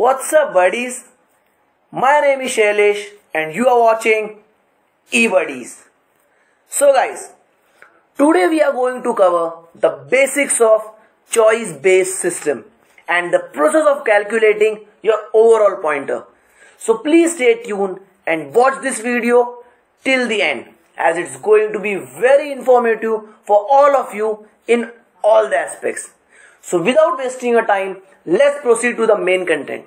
What's up, buddies? My name is Shailesh, and you are watching eBuddies. So, guys, today we are going to cover the basics of choice based system and the process of calculating your overall pointer. So, please stay tuned and watch this video till the end as it's going to be very informative for all of you in all the aspects. So without wasting your time, let's proceed to the main content.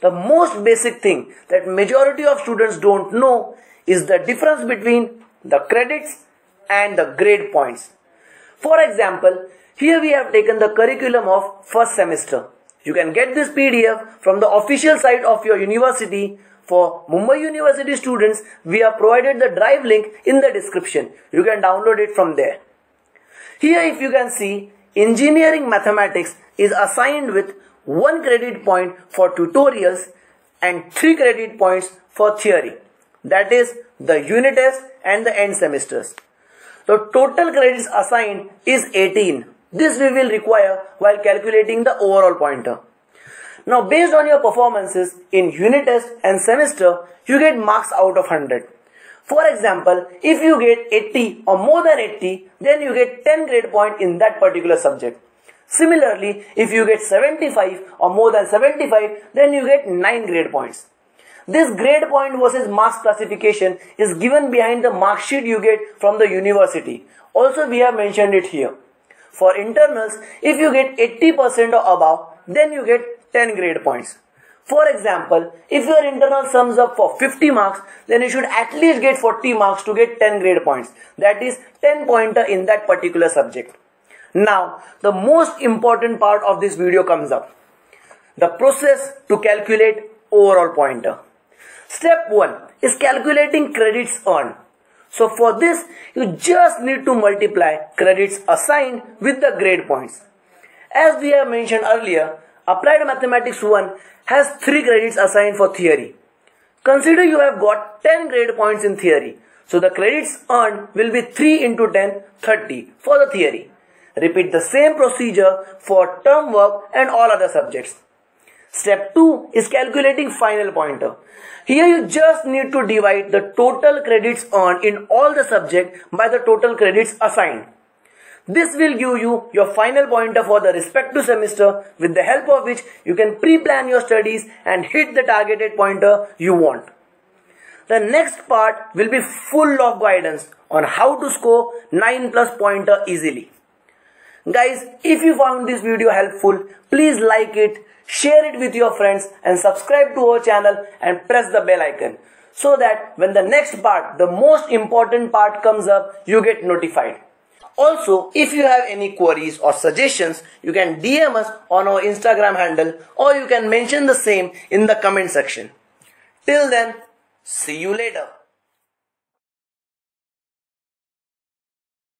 The most basic thing that majority of students don't know is the difference between the credits and the grade points. For example, here we have taken the curriculum of first semester. You can get this PDF from the official site of your university. For Mumbai University students, we have provided the drive link in the description. You can download it from there. Here if you can see, engineering mathematics is assigned with 1 credit point for tutorials and 3 credit points for theory. That is the unit test and the end semesters. The total credits assigned is 18. This we will require while calculating the overall pointer. Now based on your performances in unit test and semester, you get marks out of 100. For example, if you get 80 or more than 80, then you get 10 grade point in that particular subject. Similarly, if you get 75 or more than 75, then you get 9 grade points. This grade point versus marks classification is given behind the mark sheet you get from the university. Also, we have mentioned it here. For internals, if you get 80% or above, then you get 10 grade points. For example, if your internal sums up for 50 marks, then you should at least get 40 marks to get 10 grade points. That is 10 pointer in that particular subject. Now, the most important part of this video comes up. The process to calculate overall pointer. Step 1 is calculating credits earned. So for this, you just need to multiply credits assigned with the grade points. As we have mentioned earlier, Applied Mathematics 1 has 3 credits assigned for theory. Consider you have got 10 grade points in theory. So the credits earned will be 3 into 10, 30 for the theory. Repeat the same procedure for term work and all other subjects. Step 2 is calculating final pointer. Here you just need to divide the total credits earned in all the subject by the total credits assigned. This will give you your final pointer for the respective semester with the help of which you can pre-plan your studies and hit the targeted pointer you want. The next part will be full of guidance on how to score 9 plus pointer easily. Guys, if you found this video helpful, please like it, share it with your friends and subscribe to our channel and press the bell icon so that when the next part, the most important part comes up, you get notified. Also, if you have any queries or suggestions, you can DM us on our Instagram handle or you can mention the same in the comment section. Till then, see you later.